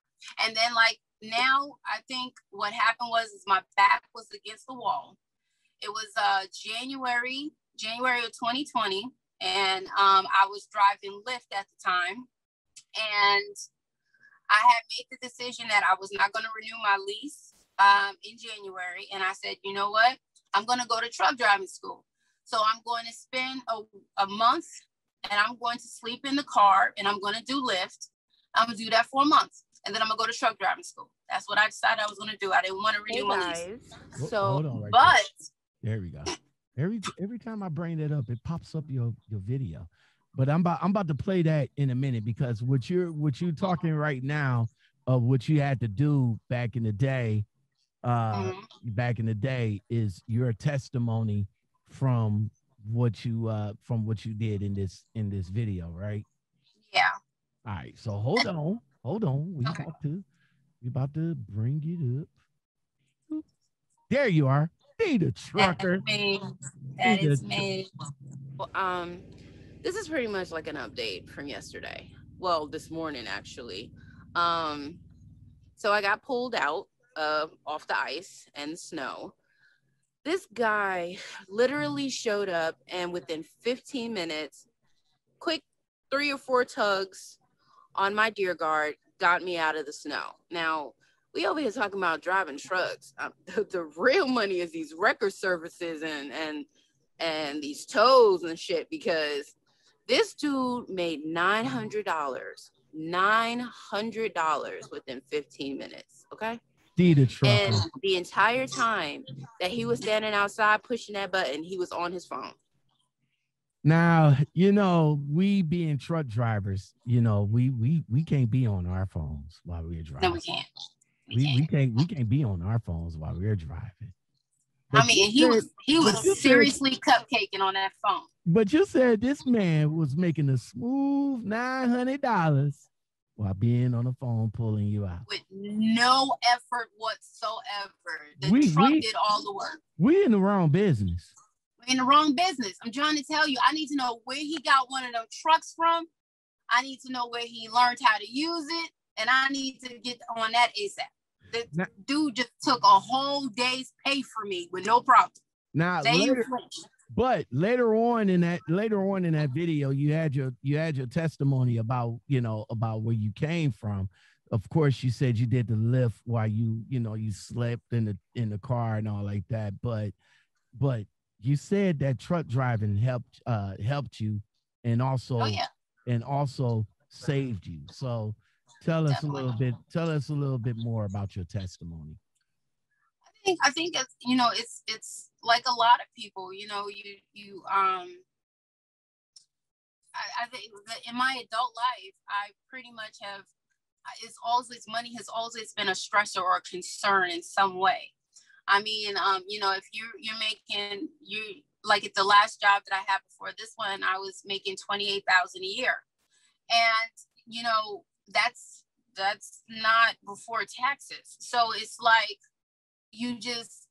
And then like now I think what happened was is my back was against the wall. It was uh January, January of 2020. And um I was driving Lyft at the time. And I had made the decision that I was not going to renew my lease um in January. And I said, you know what? I'm gonna go to truck driving school. So I'm going to spend a, a month and I'm going to sleep in the car and I'm going to do Lyft. I'm gonna do that for a month, and then I'm gonna go to truck driving school. That's what I decided I was gonna do. I didn't want to Hey renew my lease. So hold on right But there. There we go. Every every time I bring that up, it pops up your your video. But I'm about I'm about to play that in a minute because what you're what you're talking right now of what you had to do back in the day, uh, mhm, back in the day is your testimony from what you uh from what you did in this in this video, right? yeah, All right, so hold on, hold on. We Okay. about to we about to bring it up. There you are. Be the trucker. me. That is me. Well, um, this is pretty much like an update from yesterday. Well, this morning actually. Um, so I got pulled out uh, off the ice and snow. This guy literally showed up, and within 15 minutes, quick three or four tugs on my deer guard got me out of the snow. Now we over here talking about driving trucks. Um, the, the real money is these wrecker services and and and these tows and shit because this dude made nine hundred dollars, nine hundred dollars within fifteen minutes. Okay, the trucker. and the entire time that he was standing outside pushing that button, he was on his phone. Now, you know, we being truck drivers, you know, we we we can't be on our phones while we're driving. No, we can't. We, we, can't. we can't we can't be on our phones while we're driving. I mean, he said- was he but you was said- seriously cupcaking on that phone. But you said this man was making a smooth nine hundred dollars while being on the phone pulling you out. with no effort whatsoever. The We- truck we- did all the work. We in the wrong business. We're in the wrong business. I'm trying to tell you, I need to know where he got one of them trucks from. I need to know where he learned how to use it, and I need to get on that ASAP. The Now- dude just took a whole day's pay for me with no problem. Now They later, flinch. But later on in that later on in that video, you had your you had your testimony about you know about where you came from. Of course, you said you did the Lyft while you you know you slept in the in the car and all like that. But but you said that truck driving helped uh helped you and also Oh yeah. and also saved you. So tell us a little bit tell us a little bit more about your testimony. I think I think it's you know it's it's like a lot of people you know you you um I, I think in my adult life I pretty much have it's always money has always been a stressor or a concern in some way. I mean um you know if you you're making you like at the last job that I had before this one I was making twenty eight thousand a year and you know that's that's not before taxes so it's like you just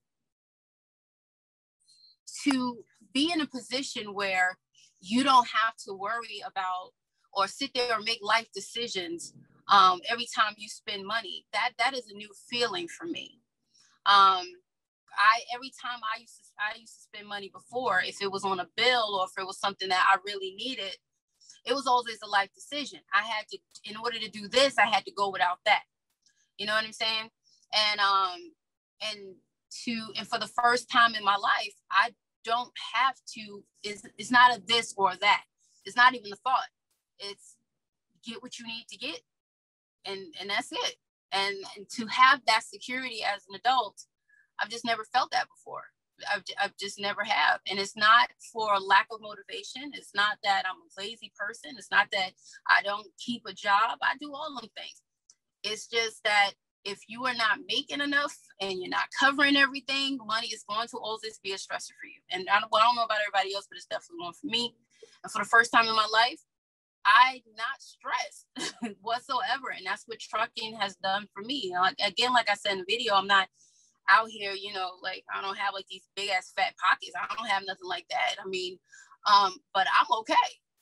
to be in a position where you don't have to worry about or sit there or make life decisions um, every time you spend money. That that is a new feeling for me. Um, I every time I used to I used to spend money before, if it was on a bill or if it was something that I really needed, it was always a life decision. I had to, in order to do this, I had to go without that. You know what I'm saying? And um, and to and for the first time in my life, I don't have to. It's it's not a this or that. It's not even a thought. It's get what you need to get, and and that's it. And, and to have that security as an adult, I've just never felt that before. I've, I've just never have. And it's not for lack of motivation. It's not that I'm a lazy person. It's not that I don't keep a job. I do all them things. It's just that if you are not making enough and you're not covering everything, money is going to always be a stressor for you. And I don't, well, I don't know about everybody else, but it's definitely one for me. And for the first time in my life, I'm not stressed whatsoever. And that's what trucking has done for me. Like, again, like I said in the video, I'm not out here, you know, like I don't have like these big ass fat pockets. I don't have nothing like that. I mean, um, but I'm okay.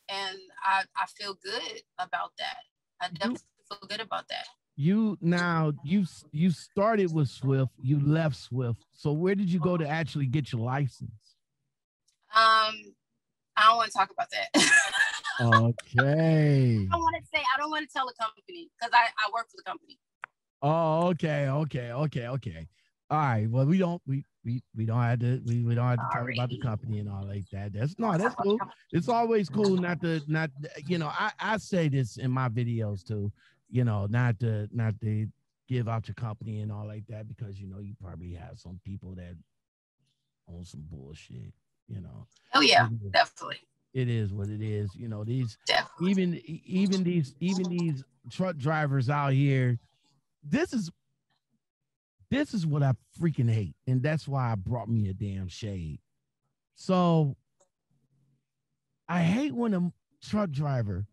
And I, I feel good about that. I definitely feel good about that. You now you you started with Swift, you left Swift. So where did you go to actually get your license? Um, I don't want to talk about that. okay. I don't want to say I don't want to tell the company because I, I work for the company. Oh, okay, okay, okay, okay. All right. Well, we don't we we we don't have to we, we don't have to talk about the company and all like that. That's no, that's cool. It's always cool not to not you know, I, I say this in my videos too, you know, not to not to give out your company and all like that because you know you probably have some people that own some bullshit, you know. Oh yeah, definitely. It is what it is. You know, these definitely. even even these even these truck drivers out here, this is this is what I freaking hate. And that's why I brought me a damn shade. So I hate when a truck driver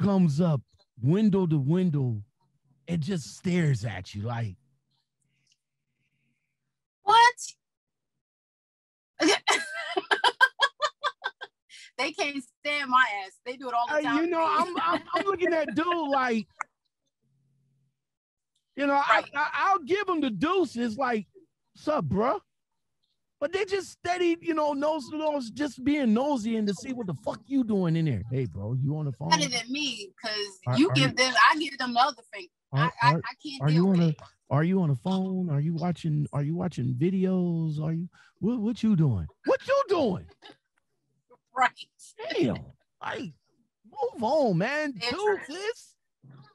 comes up window to window and just stares at you like, what? they can't stand my ass. They do it all the time. Uh, you know, I'm, I'm, I'm looking at dude like, you know, right. I, will give him the deuces, like, what's up, bro? But they just steady, you know, nose to nose, just being nosy and to see what the fuck you doing in there. Hey, bro, you on the phone? Better than me, because you give you, them, I give them the other thing. Are, I, I, I, can't. Are you on a? Are you on the phone? Are you watching? Are you watching videos? Are you? What? What you doing? What you doing? right. Damn. Like, move on, man. Do this.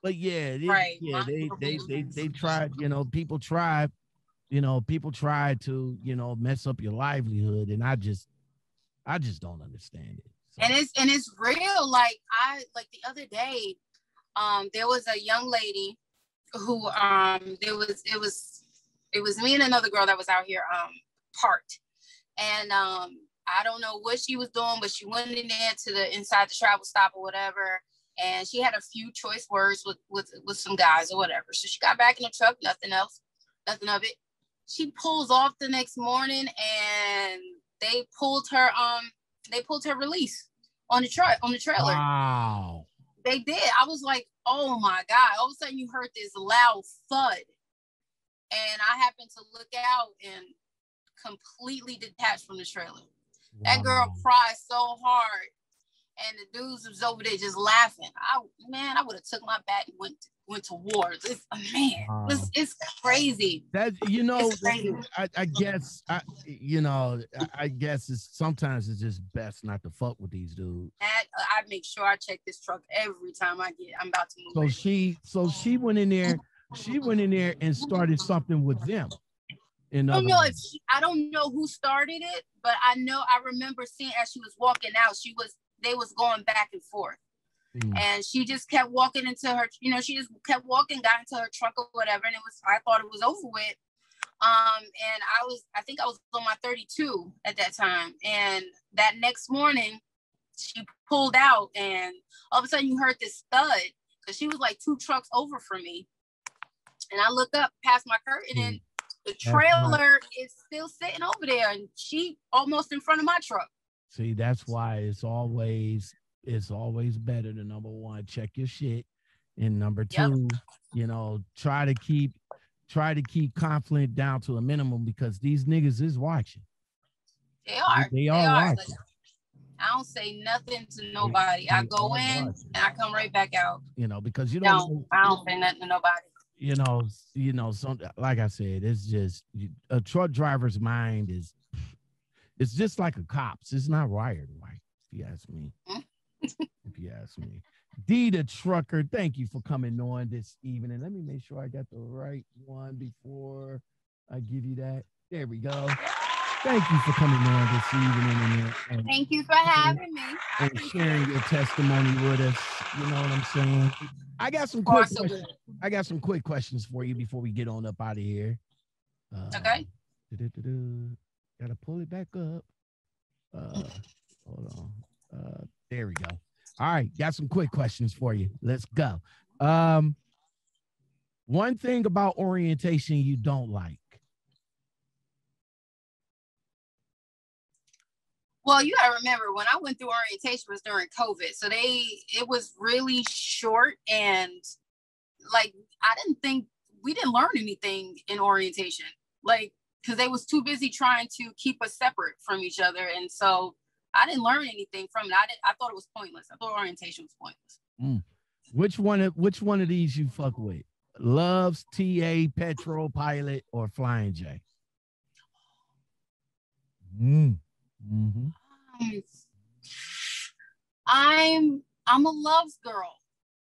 But yeah, they, right. yeah, they, they they they tried, you know, people tried, you know, people try to, you know, mess up your livelihood. And I just I just don't understand it. So. And it's and it's real. Like I like the other day, um, there was a young lady who um there was it was it was me and another girl that was out here um parked. And um I don't know what she was doing, but she went in there to the inside the travel stop or whatever and she had a few choice words with with with some guys or whatever. So she got back in the truck, nothing else, nothing of it. She pulls off the next morning and they pulled her um they pulled her release on the truck on the trailer. Wow. They did. I was like, oh my God. All of a sudden you heard this loud thud. And I happened to look out and completely detached from the trailer. Wow. That girl cried so hard and the dudes was over there just laughing. I man, I would have took my bat and went to, went to war. It's man, uh, it's, it's crazy. That you know, I, I, guess I, you know, I, I, guess it's sometimes it's just best not to fuck with these dudes. That, uh, I make sure I check this truck every time I get. I'm about to move. So in. she, so she went in there. She went in there and started something with them. In I don't know if she, I don't know who started it, but I know I remember seeing as she was walking out, she was they was going back and forth. Mm. And she just kept walking into her, you know, she just kept walking, got into her truck or whatever. And it was, I thought it was over with. Um, and I was, I think I was on my 32 at that time. And that next morning, she pulled out, and all of a sudden, you heard this thud because she was like two trucks over from me. And I look up past my curtain, mm. and the trailer is still sitting over there, and she almost in front of my truck. See, that's why it's always it's always better to number one, check your shit. And number Yep. two, you know, try to keep try to keep conflict down to a minimum because these niggas is watching. They are. They are Like, watching. I don't say nothing to nobody. I they go in watching. and I come right back out. You know, because you don't No, I don't say nothing to nobody. you know, you know, some like I said, it's just you- a truck driver's mind is it's just like a cop's. It's not wired right, if you ask me. Mm. If you ask me. D the trucker, thank you for coming on this evening. Let me make sure I got the right one before I give you that. There we go. Thank you for coming on this evening and, and, Thank you for having me. And sharing your testimony with us. You know what I'm saying? I got some quick So questions. I got some quick questions for you before we get on up out of here. Uh, Okay. Gotta pull it back up. Uh, hold on. Uh, there we go. All right, got some quick questions for you. Let's go. Um, one thing about orientation you don't like. Well, you gotta remember when I went through orientation was during COVID. So they it was really short and like I didn't think we didn't learn anything in orientation. Like because they was too busy trying to keep us separate from each other. And so I didn't learn anything from it. I didn't I thought it was pointless. I thought orientation was pointless. Which one? Of, which one of these you fuck with? Loves, TA, Petro, Pilot, or Flying J? Mm. hmm Um, I'm I'm a loves girl.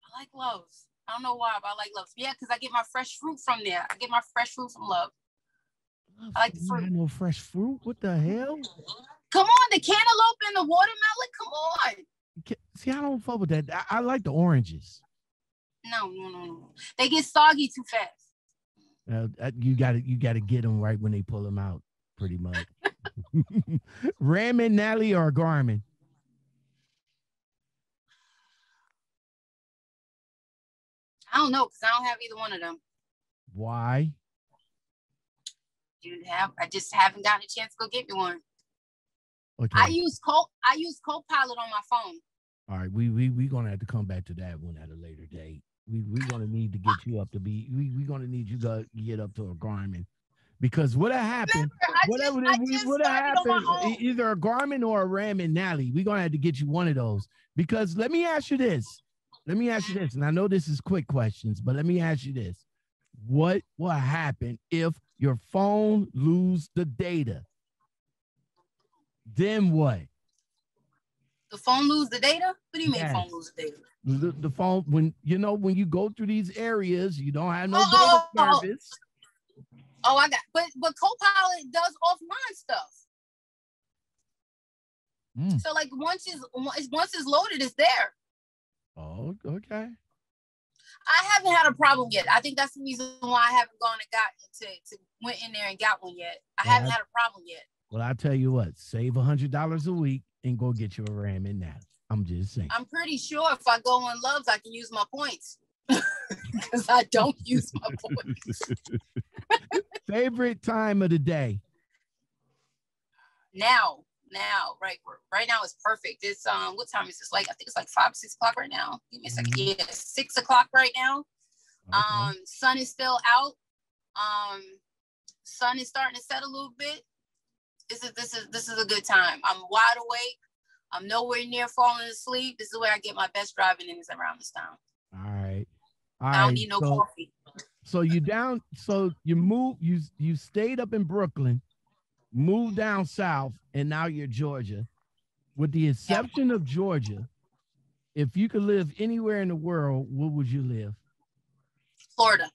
I like loves. I don't know why, but I like loves. Yeah, because I get my fresh fruit from there. I get my fresh fruit from love. I like the fruit. no fresh fruit. What the hell? Come on, the cantaloupe and the watermelon. Come on. See, I don't fuck with that. I, I like the oranges. No, no, no, no. They get soggy too fast. Uh, uh, you got to you got to get them right when they pull them out, pretty much. Rand McNally, or Garmin? I don't know because I don't have either one of them. Why? You have. I just haven't gotten a chance to go get me one. Okay. I use co. I use Copilot on my phone. All right. We we we gonna have to come back to that one at a later date. We we gonna need to get you up to be. We we gonna need you to get up to a Garmin, because what happened? Whatever just, I we just would started have on my happened, either a Garmin or a Rand McNally. We're gonna have to get you one of those. Because let me ask you this. Let me ask you this, and I know this is quick questions, but let me ask you this. What will happen if your phone lose the data? Then what? The phone lose the data. What do you mean Yes. phone lose the data? The, the phone when you know when you go through these areas, you don't have no Oh, data oh, oh. service. Oh, I got. But but Copilot does offline stuff. Mm. So like once it's once once it's loaded, it's there. Oh, okay. I haven't had a problem yet. I think that's the reason why I haven't gone and got to, to went in there and got one yet. I Well, haven't I- had a problem yet. Well, I tell you what, save a hundred dollars a week and go get you a Rand McNally. I'm just saying. I'm pretty sure if I go on Loves, I can use my points because I don't use my points Favorite time of the day? now. Now, right, right now it's perfect. It's um, what time is this? Like I think it's like five, six o'clock right now. Give me a 2nd Mhm. Yeah, six o'clock right now. Okay. Um, sun is still out. Um, sun is starting to set a little bit. This is this is this is a good time. I'm wide awake. I'm nowhere near falling asleep. This is where I get my best driving in is around this town. All right. All I don't right. need no so, coffee. so you down so you moved you you stayed up in Brooklyn, moved down south, and now you're Georgia. With the exception of Georgia, if you could live anywhere in the world, where would you live? Florida.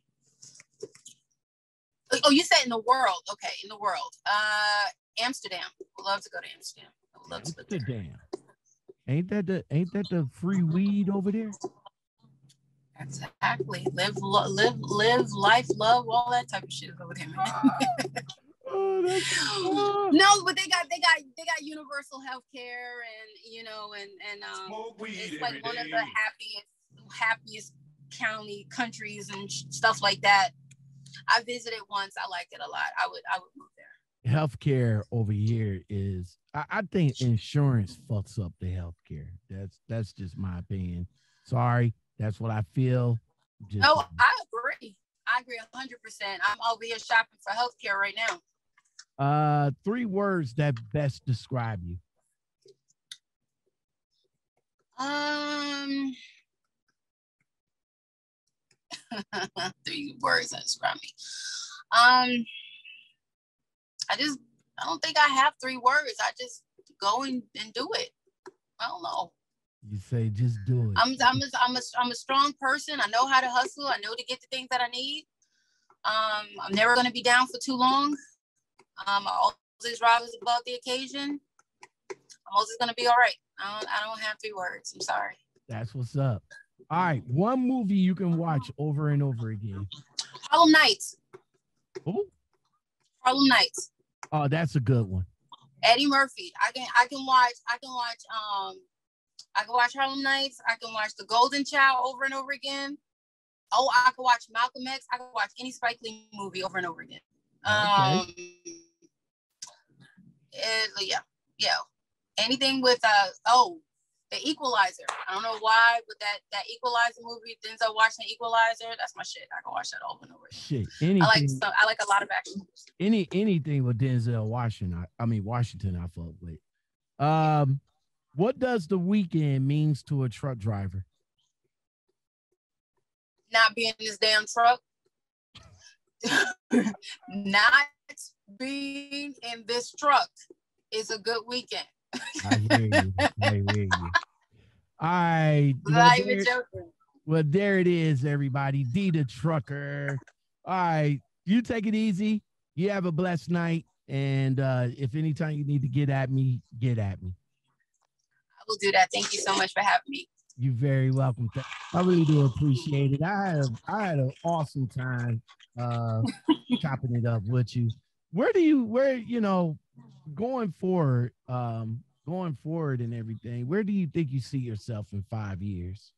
Oh, you said in the world. Okay, in the world. Uh Amsterdam. Love to go to Amsterdam. Love to go there. Amsterdam. Ain't that the ain't that the free weed over there? Exactly. Live, lo- live, live, life, love, all that type of shit over there, man. Oh, no, but they got they got they got universal health care and you know and and um it's like one of the happiest happiest county countries and sh- stuff like that. I visited once. I liked it a lot. I would I would move there. Healthcare over here is I, I think insurance fucks up the healthcare. That's that's just my opinion. Sorry, that's what I feel. Just, No, I agree. I agree 100%. I'm over here shopping for healthcare right now. uh three words that best describe you. Um, three words that describe me. Um, I just, I don't think I have three words. I just go and, and do it. I don't know. You say just do it. I'm, I'm, a, I'm, a, I'm a strong person. I know how to hustle. I know to get the things that I need. Um, I'm never going to be down for too long. Um, I always rise above the occasion. I'm always going to be all right. I don't, I don't have three words. I'm sorry. That's what's up. All right, one movie you can watch over and over again. Harlem Nights. Oh, Harlem Nights. Oh, that's a good one. Eddie Murphy. I can I can watch I can watch um I can watch Harlem Nights. I can watch The Golden Child over and over again. Oh, I can watch Malcolm X. I can watch any Spike Lee movie over and over again. Um, it- yeah, yeah. Anything with uh oh, The Equalizer. I don't know why, but that that Equalizer movie, Denzel Washington Equalizer. That's my shit. I can watch that over and over. Shit, I like so I like a lot of action. movies. any anything with Denzel Washington. I, I mean Washington. I fuck with. Um, what does the weekend means to a truck driver? not being in this damn truck. not being in this truck is a good weekend. I hear you. I hear you. All right. Well, there, well, there it is, everybody. D the trucker. All right. You take it easy. You have a blessed night. And uh, if anytime you need to get at me, get at me. I will do that. Thank you so much for having me. You're very welcome. I really do appreciate it. I had a, I had an awesome time uh chopping it up with you. Where do you where you know going forward, um, going forward and everything, where do you think you see yourself in five years?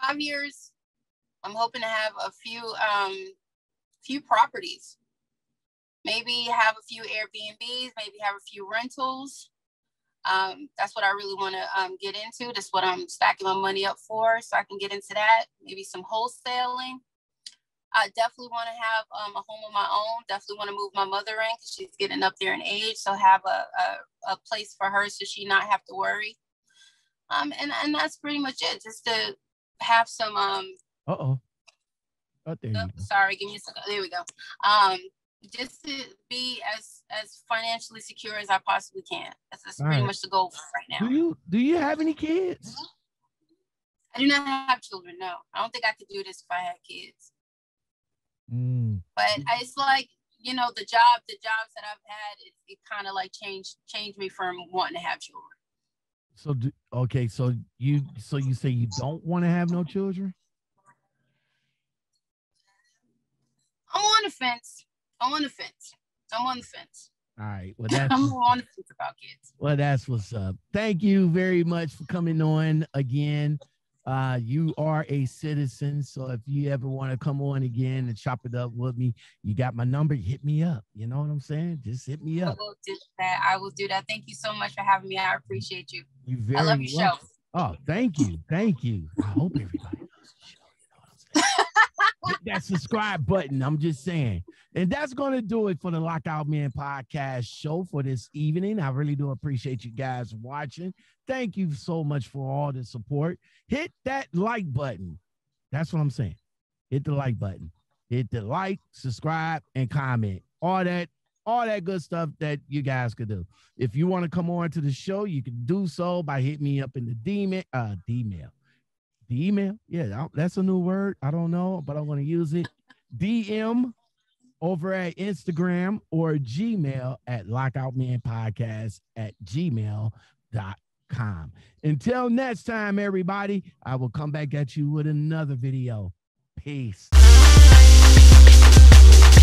Five years. I'm hoping to have a few um few properties. Maybe have a few Airbnbs, maybe have a few rentals. Um, that's what I really want to um, get into. That's what I'm stacking my money up for, so I can get into that. Maybe some wholesaling. I definitely want to have um, a home of my own. Definitely want to move my mother in because she's getting up there in age. So have a, a, a place for her so she not have to worry. Um, and and that's pretty much it. Just to have some um. Uh oh. Oh, there oh, go. sorry, give me a second. There we go. Um, just to be as as financially secure as I possibly can. That's, that's pretty right. much the goal right now. Do you do you have any kids? I do not have children. No, I don't think I could do this if I had kids. Mm, but it's like you know the job the jobs that i've had it, it kind of like changed changed me from wanting to have children so do, okay, so you so you say you don't want to have no children? i'm on the fence i'm on the fence i'm on the fence All right. Well, that's i'm on the fence about kids Well, that's what's up. Thank you very much for coming on again. Uh, you are a citizen, so if you ever want to come on again and chop it up with me, you got my number. Hit me up. You know what I'm saying? Just hit me up. i will do that i will do that thank you so much for having me i appreciate you You very i love your show. Oh, thank you, thank you. I hope everybody loves the show. You know what I'm saying? That subscribe button. I'm just saying. And that's going to do it for the Lockoutmen podcast show for this evening. I really do appreciate you guys watching. Thank you so much for all the support. Hit that like button. That's what I'm saying. Hit the like button. Hit the like, subscribe, and comment. All that, all that good stuff that you guys could do. If you want to come on to the show, you can do so by hitting me up in the D-mail, uh, D-mail. The email, yeah, that's a new word. I don't know, but I'm going to use it. DM over at Instagram or Gmail at lockoutmenpodcast at gmail.com. Until next time, everybody, I will come back at you with another video. Peace.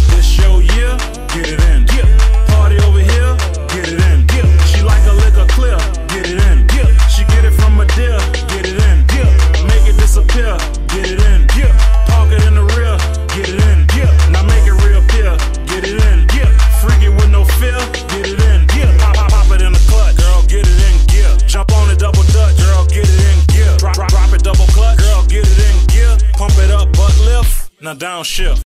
This show, yeah, get it in. Yeah. Party over here, get it in. Yeah. She like a liquor clear, get it in. Yeah. She get it from a deal, get it in. Yeah. Make it disappear, get it in. Yeah. Park it in the rear, get it in. Yeah. Now make it reappear, get it in. Yeah. Freak it with no fear, get it in. Yeah. Pop, pop, pop it in the clutch, girl, get it in. Yeah. Jump on it, double dutch, girl, get it in. Yeah. Drop, drop it, double clutch, girl, get it in. Yeah. Pump it up, butt lift, now downshift.